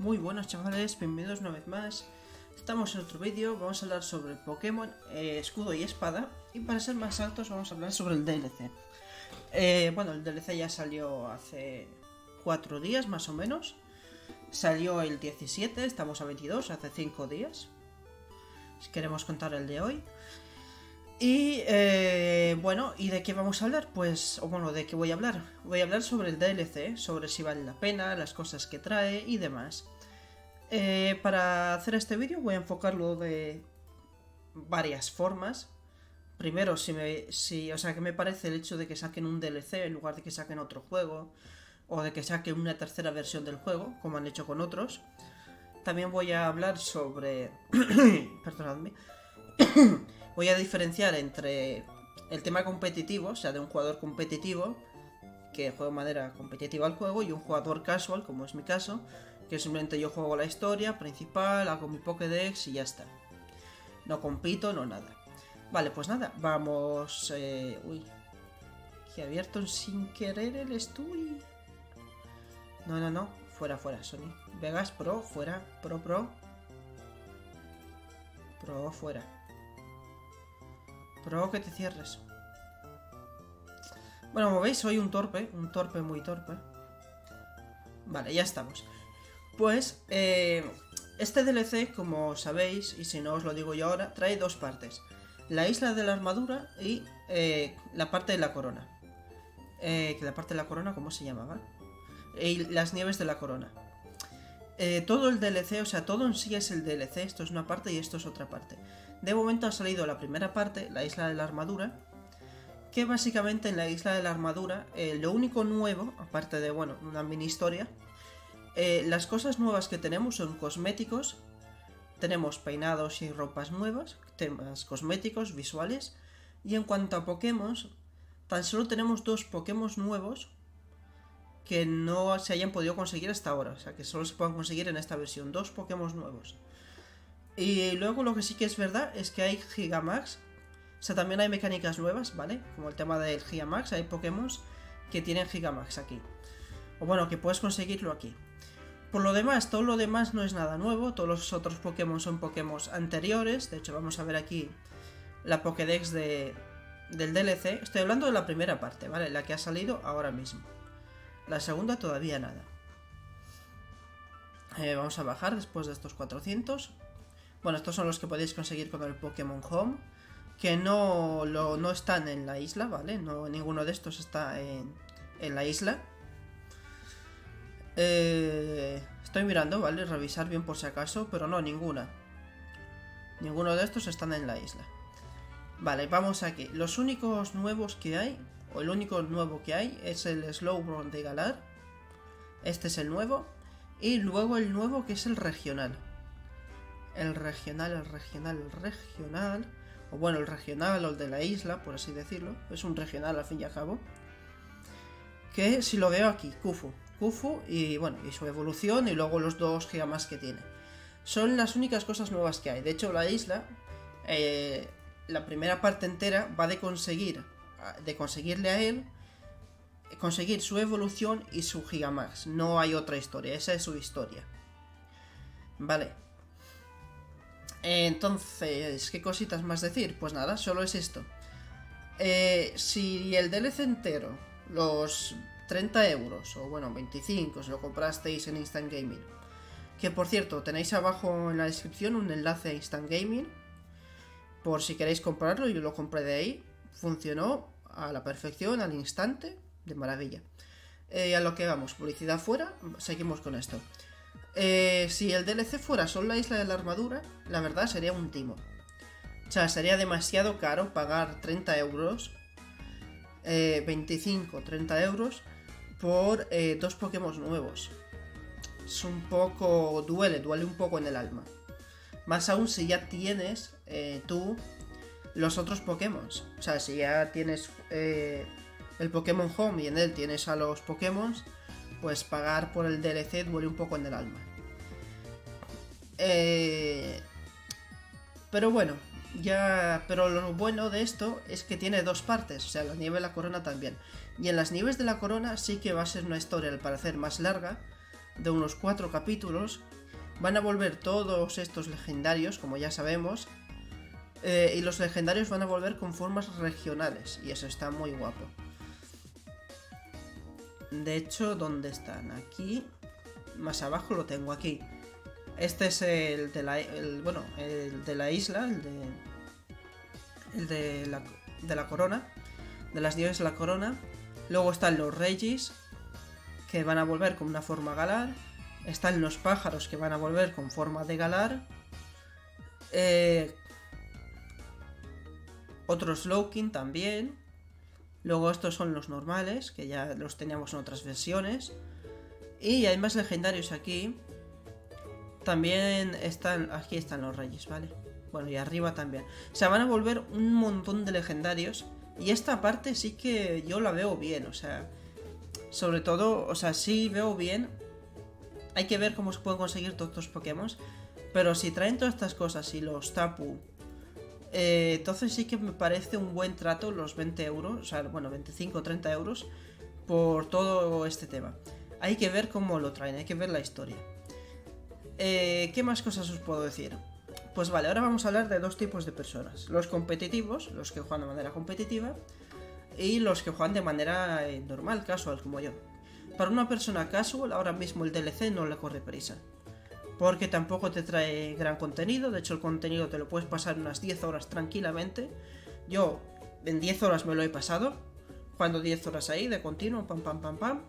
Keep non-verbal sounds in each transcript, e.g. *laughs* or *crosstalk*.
Muy buenos chavales, bienvenidos una vez más. Estamos en otro vídeo, vamos a hablar sobre Pokémon eh, Escudo y Espada. Y para ser más altos vamos a hablar sobre el DLC. Eh, bueno, el DLC ya salió hace 4 días más o menos. Salió el 17, estamos a 22, hace 5 días. Si queremos contar el de hoy. Y eh, bueno, ¿y de qué vamos a hablar? Pues, o bueno, ¿de qué voy a hablar? Voy a hablar sobre el DLC, sobre si vale la pena, las cosas que trae y demás. Eh, para hacer este vídeo voy a enfocarlo de varias formas. Primero, si me, si, o sea, que me parece el hecho de que saquen un DLC en lugar de que saquen otro juego, o de que saquen una tercera versión del juego, como han hecho con otros. También voy a hablar sobre... *coughs* Perdonadme. *coughs* voy a diferenciar entre el tema competitivo, o sea, de un jugador competitivo que juega de manera competitiva al juego y un jugador casual, como es mi caso, que simplemente yo juego la historia principal, hago mi Pokédex y ya está. No compito, no nada. Vale, pues nada, vamos... Eh, uy, que abierto sin querer el estudio. No, no, no, fuera, fuera, Sony. Vegas Pro, fuera, Pro, Pro. Pro, fuera. Pro, que te cierres. Bueno, como veis, soy un torpe, un torpe muy torpe. Vale, ya estamos. Pues, eh, este DLC, como sabéis, y si no os lo digo yo ahora, trae dos partes. La isla de la armadura y eh, la parte de la corona. Eh, la parte de la corona, ¿cómo se llamaba? Y las nieves de la corona. Eh, todo el DLC, o sea, todo en sí es el DLC. Esto es una parte y esto es otra parte. De momento ha salido la primera parte, la isla de la armadura. Que básicamente en la isla de la armadura, lo único nuevo, aparte de, bueno, una mini historia, eh, las cosas nuevas que tenemos son cosméticos. Tenemos peinados y ropas nuevas, temas cosméticos, visuales. Y en cuanto a Pokémon, tan solo tenemos dos Pokémon nuevos que no se hayan podido conseguir hasta ahora. O sea, que solo se puedan conseguir en esta versión. Dos Pokémon nuevos. Y luego lo que sí que es verdad es que hay Gigamax. O sea, también hay mecánicas nuevas, ¿vale? Como el tema del Gigamax. Hay Pokémon que tienen Gigamax aquí. O bueno, que puedes conseguirlo aquí. Por lo demás, todo lo demás no es nada nuevo. Todos los otros Pokémon son Pokémon anteriores. De hecho, vamos a ver aquí la Pokédex de, del DLC. Estoy hablando de la primera parte, ¿vale? La que ha salido ahora mismo. La segunda todavía nada. Eh, vamos a bajar después de estos 400. Bueno, estos son los que podéis conseguir con el Pokémon Home. Que no, lo, no están en la isla, ¿vale? No, ninguno de estos está en, en la isla. Eh, estoy mirando, ¿vale? Revisar bien por si acaso, pero no, ninguna. Ninguno de estos están en la isla. Vale, vamos aquí. Los únicos nuevos que hay, o el único nuevo que hay, es el Slowbro de Galar. Este es el nuevo. Y luego el nuevo que es el regional. El regional, el regional, el regional. O bueno, el regional o el de la isla, por así decirlo. Es un regional al fin y al cabo. Que si lo veo aquí, Kufu. Kufu y bueno, y su evolución y luego los dos gigamas que tiene. Son las únicas cosas nuevas que hay. De hecho, la isla, eh, la primera parte entera va de conseguir, de conseguirle a él, conseguir su evolución y su Gigamax. No hay otra historia, esa es su historia. Vale. Entonces, ¿qué cositas más decir? Pues nada, solo es esto. Eh, si el DLC entero, los 30 euros, o bueno, 25, si lo comprasteis en Instant Gaming. Que por cierto, tenéis abajo en la descripción un enlace a Instant Gaming. Por si queréis comprarlo, yo lo compré de ahí. Funcionó a la perfección, al instante, de maravilla. Eh, a lo que vamos, publicidad fuera, seguimos con esto. Eh, si el DLC fuera solo la isla de la armadura, la verdad sería un timo. O sea, sería demasiado caro pagar 30 euros, eh, 25, 30 euros por eh, dos Pokémon nuevos. Es un poco. duele, duele un poco en el alma. Más aún si ya tienes eh, tú los otros Pokémon. O sea, si ya tienes eh, el Pokémon Home y en él tienes a los Pokémon, pues pagar por el DLC duele un poco en el alma. Eh, pero bueno, ya. Pero lo bueno de esto es que tiene dos partes, o sea, la nieve y la corona también. Y en las nieves de la corona sí que va a ser una historia al parecer más larga, de unos cuatro capítulos. Van a volver todos estos legendarios, como ya sabemos. eh, y los legendarios van a volver con formas regionales. Y eso está muy guapo. De hecho, ¿dónde están? Aquí. Más abajo lo tengo aquí. Este es el de la, bueno, el de la isla, el de, el de la, de la corona, de las dioses de la corona. Luego están los Regis, que van a volver con una forma galar. Están los pájaros, que van a volver con forma de galar. Eh, otros Lowkin también. Luego estos son los normales, que ya los teníamos en otras versiones. Y hay más legendarios aquí. También están. Aquí están los reyes, ¿vale? Bueno, y arriba también. O sea, van a volver un montón de legendarios. Y esta parte sí que yo la veo bien. O sea. Sobre todo, o sea, sí veo bien. Hay que ver cómo se pueden conseguir todos estos Pokémon. Pero si traen todas estas cosas y los Tapu. eh, entonces sí que me parece un buen trato los 20 euros. O sea, bueno, 25 o 30 euros. Por todo este tema. Hay que ver cómo lo traen, hay que ver la historia. Eh, ¿Qué más cosas os puedo decir? Pues vale, ahora vamos a hablar de dos tipos de personas. Los competitivos, los que juegan de manera competitiva, y los que juegan de manera eh, normal, casual, como yo. Para una persona casual, ahora mismo el DLC no le corre prisa. Porque tampoco te trae gran contenido, de hecho el contenido te lo puedes pasar unas 10 horas tranquilamente. Yo en 10 horas me lo he pasado, jugando 10 horas ahí de continuo, pam pam pam pam.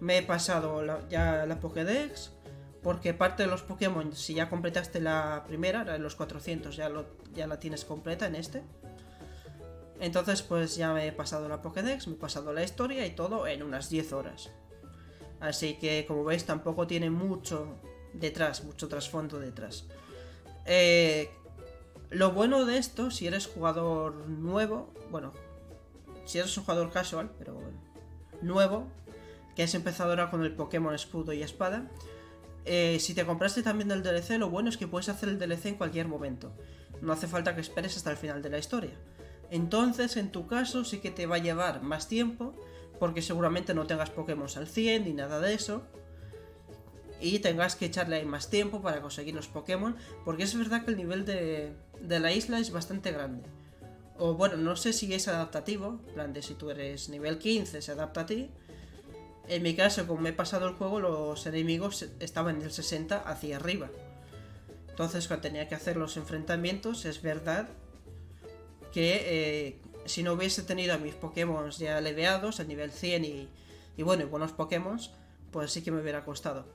Me he pasado ya la Pokédex, porque parte de los Pokémon, si ya completaste la primera, los 400, ya, lo, ya la tienes completa en este. Entonces, pues ya me he pasado la Pokédex, me he pasado la historia y todo en unas 10 horas. Así que, como veis, tampoco tiene mucho detrás, mucho trasfondo detrás. Eh, lo bueno de esto, si eres jugador nuevo, bueno, si eres un jugador casual, pero nuevo, que has empezado ahora con el Pokémon Escudo y Espada, eh, si te compraste también el DLC, lo bueno es que puedes hacer el DLC en cualquier momento. No hace falta que esperes hasta el final de la historia. Entonces, en tu caso, sí que te va a llevar más tiempo, porque seguramente no tengas Pokémon al 100 ni nada de eso. Y tengas que echarle ahí más tiempo para conseguir los Pokémon, porque es verdad que el nivel de, de la isla es bastante grande. O bueno, no sé si es adaptativo, plan de si tú eres nivel 15 se adapta a ti. En mi caso, como me he pasado el juego, los enemigos estaban del 60 hacia arriba. Entonces, cuando tenía que hacer los enfrentamientos, es verdad que eh, si no hubiese tenido a mis Pokémon ya leveados a nivel 100 y, y bueno, y buenos Pokémon, pues sí que me hubiera costado.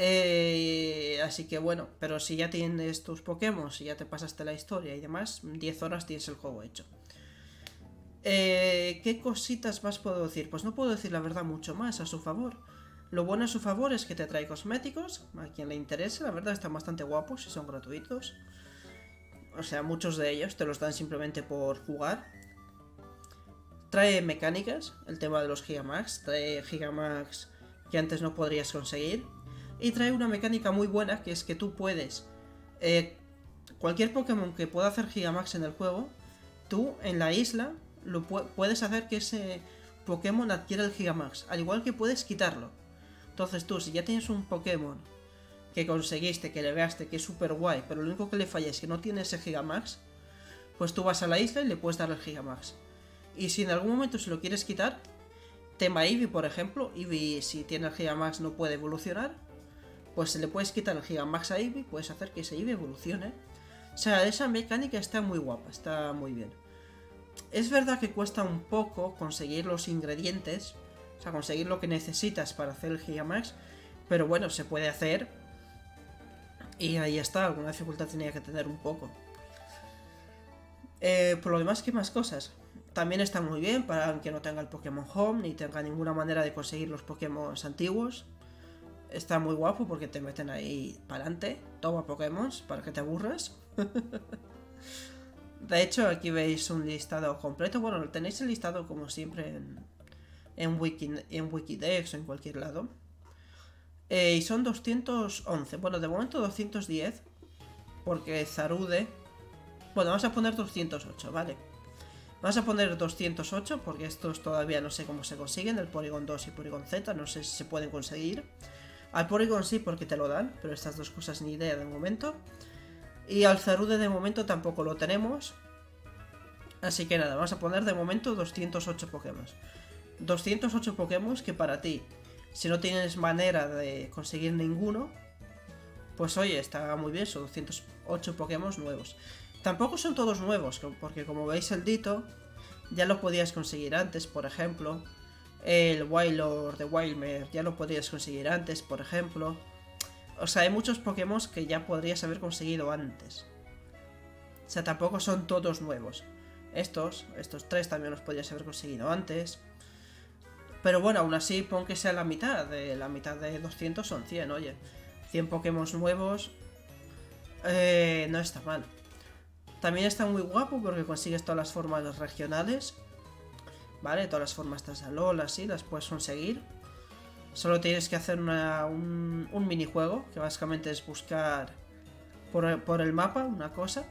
Eh, así que bueno, pero si ya tienes tus Pokémon, si ya te pasaste la historia y demás, 10 horas tienes el juego hecho. Eh, ¿Qué cositas más puedo decir? Pues no puedo decir la verdad mucho más a su favor. Lo bueno a su favor es que te trae cosméticos, a quien le interese, la verdad están bastante guapos y son gratuitos. O sea, muchos de ellos te los dan simplemente por jugar. Trae mecánicas, el tema de los Gigamax, trae Gigamax que antes no podrías conseguir. Y trae una mecánica muy buena que es que tú puedes... eh, cualquier Pokémon que pueda hacer Gigamax en el juego, tú en la isla lo pu- puedes hacer que ese Pokémon adquiera el Gigamax, al igual que puedes quitarlo. Entonces tú, si ya tienes un Pokémon que conseguiste, que le veaste, que es súper guay, pero lo único que le falla es que no tiene ese Gigamax, pues tú vas a la isla y le puedes dar el Gigamax. Y si en algún momento se lo quieres quitar, tema Eevee, por ejemplo, Eevee si tiene el Gigamax no puede evolucionar, pues se le puedes quitar el Gigamax a Eevee, puedes hacer que ese Eevee evolucione. O sea, esa mecánica está muy guapa, está muy bien. Es verdad que cuesta un poco conseguir los ingredientes, o sea, conseguir lo que necesitas para hacer el Gigamax, pero bueno, se puede hacer. Y ahí está, alguna dificultad tenía que tener un poco. Eh, por lo demás, ¿qué más cosas? También está muy bien para que no tenga el Pokémon Home ni tenga ninguna manera de conseguir los Pokémon antiguos. Está muy guapo porque te meten ahí para adelante, toma Pokémon para que te aburras. *laughs* De hecho, aquí veis un listado completo. Bueno, tenéis el listado como siempre en, en, Wiki, en Wikidex o en cualquier lado. Eh, y son 211. Bueno, de momento 210. Porque Zarude. Bueno, vamos a poner 208, ¿vale? Vamos a poner 208 porque estos todavía no sé cómo se consiguen. El Polygon 2 y Polygon Z, no sé si se pueden conseguir. Al Porygon sí porque te lo dan, pero estas dos cosas ni idea de momento. Y al Zarude de momento tampoco lo tenemos. Así que nada, vamos a poner de momento 208 Pokémon. 208 Pokémon que para ti, si no tienes manera de conseguir ninguno, pues oye, está muy bien, son 208 Pokémon nuevos. Tampoco son todos nuevos, porque como veis el Dito, ya lo podías conseguir antes, por ejemplo. El Wildlord de Wildmer ya lo podías conseguir antes, por ejemplo. O sea, hay muchos Pokémon que ya podrías haber conseguido antes. O sea, tampoco son todos nuevos. Estos, estos tres también los podrías haber conseguido antes. Pero bueno, aún así pon que sea la mitad. De la mitad de 200 son 100, oye. 100 Pokémon nuevos. Eh, no está mal. También está muy guapo porque consigues todas las formas regionales. ¿Vale? Todas las formas de Alola, así, las puedes conseguir. Solo tienes que hacer un, minijuego, que básicamente es buscar por, el mapa una cosa.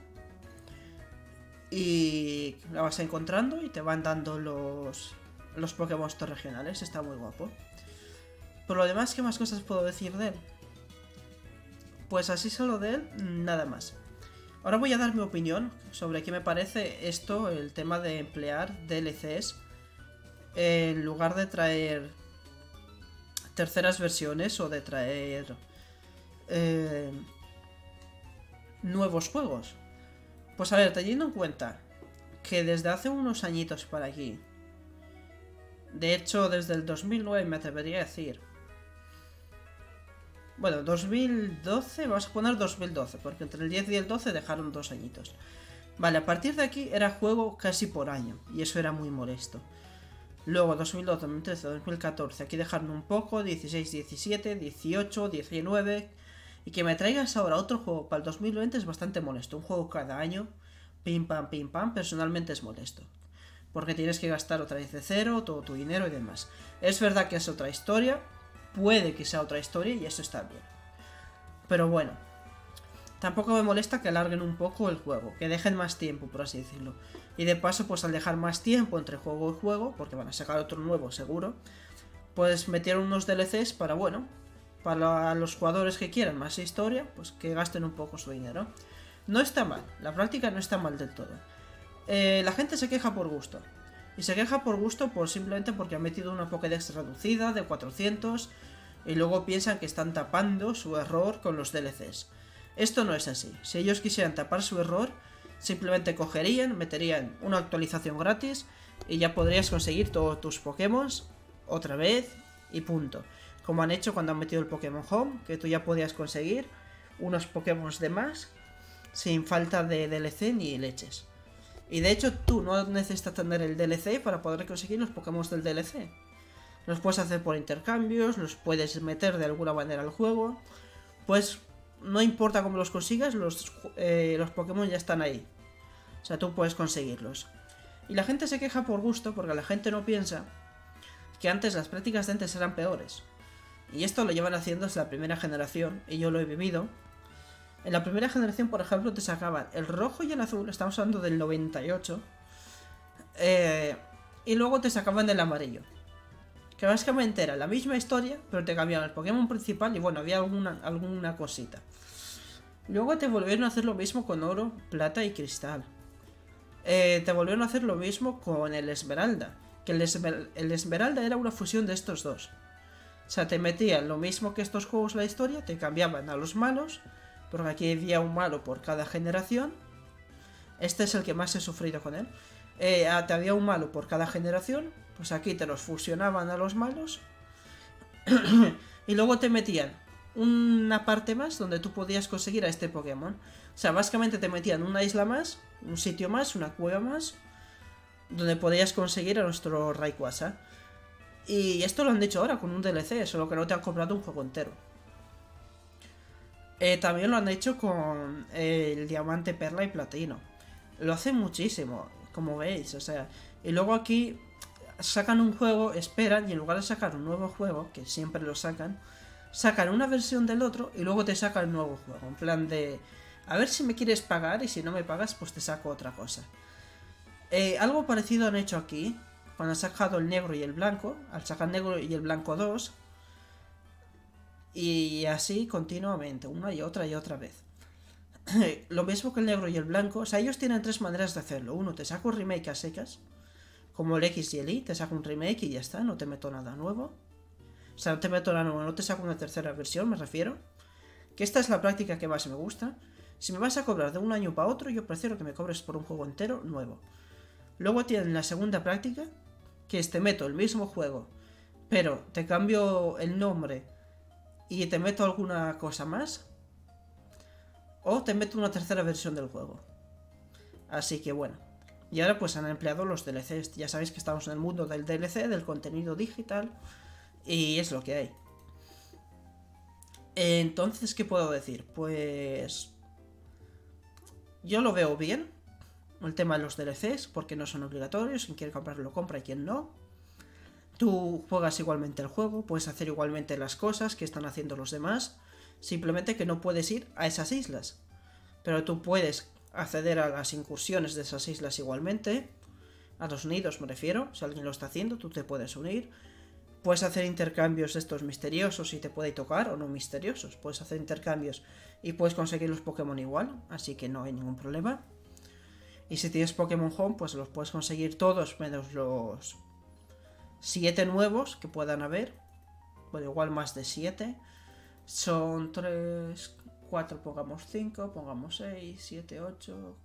Y la vas encontrando y te van dando los, los Pokémon regionales. Está muy guapo. Por lo demás, ¿qué más cosas puedo decir de él? Pues así solo de él, nada más. Ahora voy a dar mi opinión sobre qué me parece esto, el tema de emplear DLCs en lugar de traer terceras versiones o de traer eh, nuevos juegos. Pues a ver, teniendo en cuenta que desde hace unos añitos para aquí, de hecho desde el 2009 me atrevería a decir, bueno, 2012, vamos a poner 2012, porque entre el 10 y el 12 dejaron dos añitos. Vale, a partir de aquí era juego casi por año, y eso era muy molesto. Luego 2012, 2013, 2014, aquí dejarme un poco, 16, 17, 18, 19. Y que me traigas ahora otro juego para el 2020 es bastante molesto. Un juego cada año, pim pam, pim pam, personalmente es molesto. Porque tienes que gastar otra vez de cero, todo tu dinero y demás. Es verdad que es otra historia, puede que sea otra historia y eso está bien. Pero bueno, tampoco me molesta que alarguen un poco el juego, que dejen más tiempo, por así decirlo. Y de paso, pues al dejar más tiempo entre juego y juego, porque van a sacar otro nuevo seguro, pues metieron unos DLCs para, bueno, para los jugadores que quieran más historia, pues que gasten un poco su dinero. No está mal, la práctica no está mal del todo. Eh, la gente se queja por gusto. Y se queja por gusto por simplemente porque han metido una Pokédex reducida de 400 y luego piensan que están tapando su error con los DLCs. Esto no es así. Si ellos quisieran tapar su error, Simplemente cogerían, meterían una actualización gratis y ya podrías conseguir todos tus Pokémon otra vez y punto. Como han hecho cuando han metido el Pokémon Home, que tú ya podías conseguir unos Pokémon de más sin falta de DLC ni leches. Y de hecho tú no necesitas tener el DLC para poder conseguir los Pokémon del DLC. Los puedes hacer por intercambios, los puedes meter de alguna manera al juego. Pues no importa cómo los consigas, los, eh, los Pokémon ya están ahí. O sea, tú puedes conseguirlos. Y la gente se queja por gusto porque la gente no piensa que antes las prácticas de antes eran peores. Y esto lo llevan haciendo desde la primera generación, y yo lo he vivido. En la primera generación, por ejemplo, te sacaban el rojo y el azul, estamos hablando del 98. Eh, y luego te sacaban el amarillo que básicamente era la misma historia, pero te cambiaban el Pokémon principal y bueno, había alguna, alguna cosita. Luego te volvieron a hacer lo mismo con oro, plata y cristal. Eh, te volvieron a hacer lo mismo con el Esmeralda, que el, el, Esmeralda era una fusión de estos dos. O sea, te metían lo mismo que estos juegos la historia, te cambiaban a los malos, porque aquí había un malo por cada generación. Este es el que más he sufrido con él. Eh, te había un malo por cada generación, pues aquí te los fusionaban a los malos. *clears throat* y luego te metían una parte más donde tú podías conseguir a este Pokémon. O sea, básicamente te metían una isla más, un sitio más, una cueva más, donde podías conseguir a nuestro Rayquaza. Y esto lo han dicho ahora con un DLC, solo que no te han comprado un juego entero. Eh, también lo han hecho con el diamante, perla y platino. Lo hacen muchísimo, como veis, o sea. Y luego aquí sacan un juego, esperan y en lugar de sacar un nuevo juego, que siempre lo sacan, sacan una versión del otro y luego te sacan el nuevo juego. En plan de, a ver si me quieres pagar y si no me pagas, pues te saco otra cosa. Eh, algo parecido han hecho aquí, cuando han sacado el negro y el blanco, al sacar negro y el blanco 2. Y así continuamente, una y otra y otra vez. *coughs* Lo mismo que el negro y el blanco. O sea, ellos tienen tres maneras de hacerlo. Uno, te saca un remake a secas. Como el X y el Y, te saca un remake y ya está, no te meto nada nuevo. O sea, no te meto nada nuevo, no te saco una tercera versión, me refiero. Que esta es la práctica que más me gusta. Si me vas a cobrar de un año para otro, yo prefiero que me cobres por un juego entero nuevo. Luego tienen la segunda práctica, que es te meto el mismo juego, pero te cambio el nombre y te meto alguna cosa más. O te meto una tercera versión del juego. Así que bueno. Y ahora pues han empleado los DLCs. Ya sabéis que estamos en el mundo del DLC, del contenido digital. Y es lo que hay. Entonces, ¿qué puedo decir? Pues... Yo lo veo bien. El tema de los DLCs, porque no son obligatorios. Quien quiere comprarlo lo compra y quien no. Tú juegas igualmente el juego, puedes hacer igualmente las cosas que están haciendo los demás. Simplemente que no puedes ir a esas islas. Pero tú puedes acceder a las incursiones de esas islas igualmente. A los nidos me refiero. Si alguien lo está haciendo, tú te puedes unir. Puedes hacer intercambios estos misteriosos y te puede tocar o no misteriosos. Puedes hacer intercambios y puedes conseguir los Pokémon igual. Así que no hay ningún problema. Y si tienes Pokémon Home, pues los puedes conseguir todos menos los 7 nuevos que puedan haber. Bueno, igual más de 7. Son 3, 4, pongamos 5, pongamos 6, 7, 8.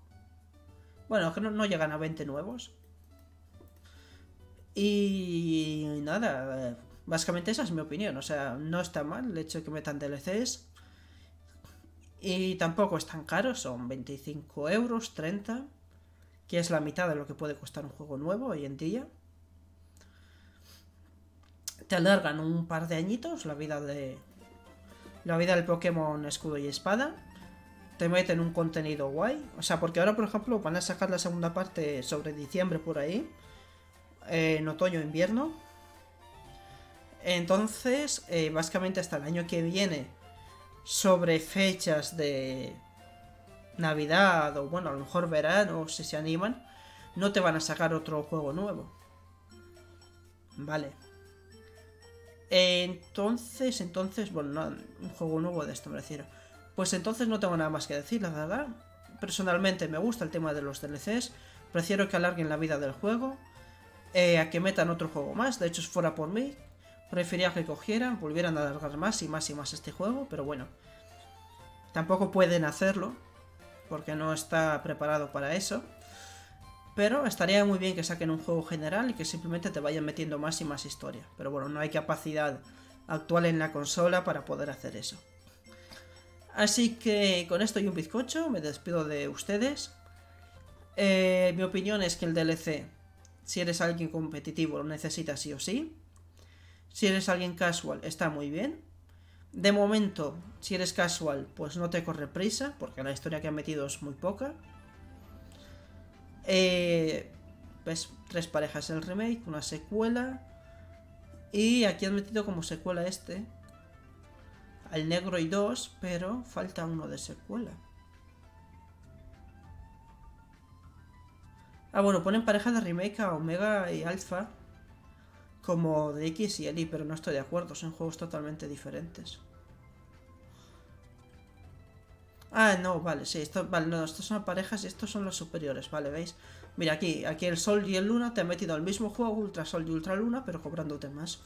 Bueno, que no, no llegan a 20 nuevos. Y nada, básicamente esa es mi opinión. O sea, no está mal el hecho de que metan DLCs. Y tampoco es tan caro, son 25 euros, 30, que es la mitad de lo que puede costar un juego nuevo hoy en día te alargan un par de añitos la vida de la vida del Pokémon Escudo y Espada. Te meten un contenido guay. O sea, porque ahora, por ejemplo, van a sacar la segunda parte sobre diciembre por ahí. en otoño invierno. Entonces, eh, básicamente hasta el año que viene, sobre fechas de Navidad o bueno, a lo mejor verano, si se animan, no te van a sacar otro juego nuevo. Vale. Entonces, entonces, bueno, un juego nuevo de esto me refiero. Pues entonces no tengo nada más que decir, la verdad. Personalmente me gusta el tema de los DLCs. Prefiero que alarguen la vida del juego. Eh, a que metan otro juego más. De hecho, fuera por mí, preferiría que cogieran, volvieran a alargar más y más y más este juego. Pero bueno, tampoco pueden hacerlo. Porque no está preparado para eso. Pero estaría muy bien que saquen un juego general y que simplemente te vayan metiendo más y más historia. Pero bueno, no hay capacidad actual en la consola para poder hacer eso. Así que con esto y un bizcocho me despido de ustedes. Eh, mi opinión es que el DLC, si eres alguien competitivo, lo necesitas sí o sí. Si eres alguien casual, está muy bien. De momento, si eres casual, pues no te corre prisa, porque la historia que han metido es muy poca. Eh, pues tres parejas el remake, una secuela. Y aquí han metido como secuela este. Al negro y dos, pero falta uno de secuela. Ah, bueno, ponen pareja de remake a Omega y Alpha como de X y Y, pero no estoy de acuerdo, son juegos totalmente diferentes. Ah, no, vale, sí, esto, vale, no, estos son parejas y estos son los superiores, vale, ¿veis? Mira, aquí, aquí el Sol y el Luna te han metido al mismo juego, Ultra Sol y Ultra Luna, pero cobrándote más.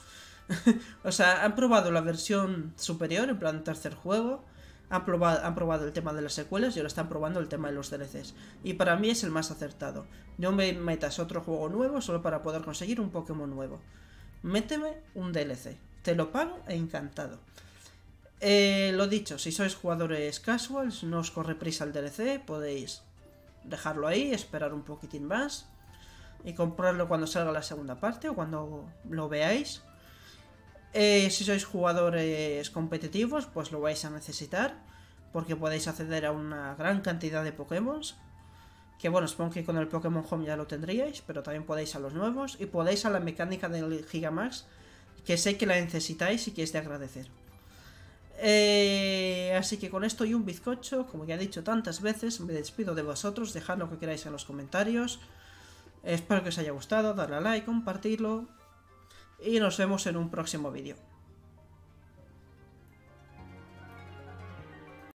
*laughs* o sea, han probado la versión superior, en plan tercer juego, han probado, han probado el tema de las secuelas y ahora están probando el tema de los DLCs. Y para mí es el más acertado. No me metas otro juego nuevo solo para poder conseguir un Pokémon nuevo. Méteme un DLC. Te lo pago e encantado. Eh, lo dicho, si sois jugadores casuals, no os corre prisa el DLC, podéis dejarlo ahí, esperar un poquitín más y comprarlo cuando salga la segunda parte o cuando lo veáis. Eh, si sois jugadores competitivos, pues lo vais a necesitar porque podéis acceder a una gran cantidad de Pokémon. Que bueno, supongo que con el Pokémon Home ya lo tendríais, pero también podéis a los nuevos y podéis a la mecánica del Gigamax, que sé que la necesitáis y que es de agradecer. Eh, así que con esto y un bizcocho, como ya he dicho tantas veces, me despido de vosotros, dejad lo que queráis en los comentarios. Espero que os haya gustado, darle a like, compartirlo y nos vemos en un próximo vídeo.